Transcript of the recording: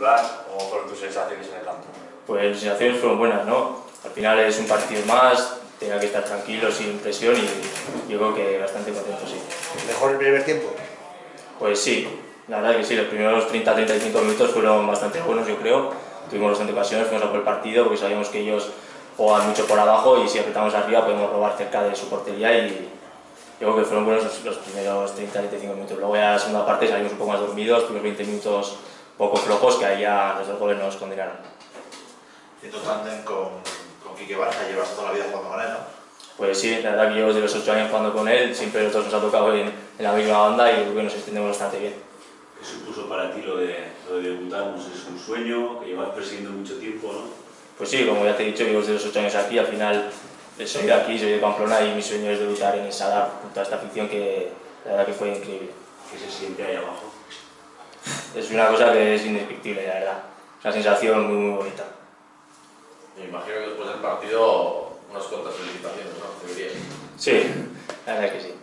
titular? ¿Cómo fueron tus sensaciones en el campo? Pues mis sensaciones fueron buenas, ¿no? Al final es un partido más, tenía que estar tranquilo, sin presión y yo creo que bastante contento, sí. ¿Mejor el primer tiempo? Pues sí, la verdad que sí, los primeros 30-35 minutos fueron bastante buenos, yo creo. Tuvimos bastante ocasiones, fuimos a por el partido porque sabíamos que ellos juegan mucho por abajo y si apretamos arriba podemos robar cerca de su portería y yo creo que fueron buenos los, los primeros 30-35 minutos. Luego ya la segunda parte salimos un poco más dormidos, tuvimos 20 minutos poco flojos que ahí ya los dos goles nos condenaron. Haciendo tándem con, con Quique Barja, llevas toda la vida jugando con él, ¿no? Pues sí, la verdad que yo desde los 8 años jugando con él, siempre nosotros nos ha tocado en, en la misma banda y creo que nos extendemos bastante bien. ¿Qué supuso para ti lo de, lo de debutar? No sé, es un sueño que llevas persiguiendo mucho tiempo, ¿no? Pues sí, como ya te he dicho, yo desde los 8 años aquí, al final soy de aquí, soy de Pamplona y mi sueño es debutar en el Sadar junto a esta afición que la verdad que fue increíble. ¿Qué se siente ahí abajo? Es una cosa que es indescriptible, la verdad. Es una sensación muy, muy bonita. Me imagino que después del partido unas cuantas felicitaciones, ¿no? Deberías. Sí, la verdad que sí.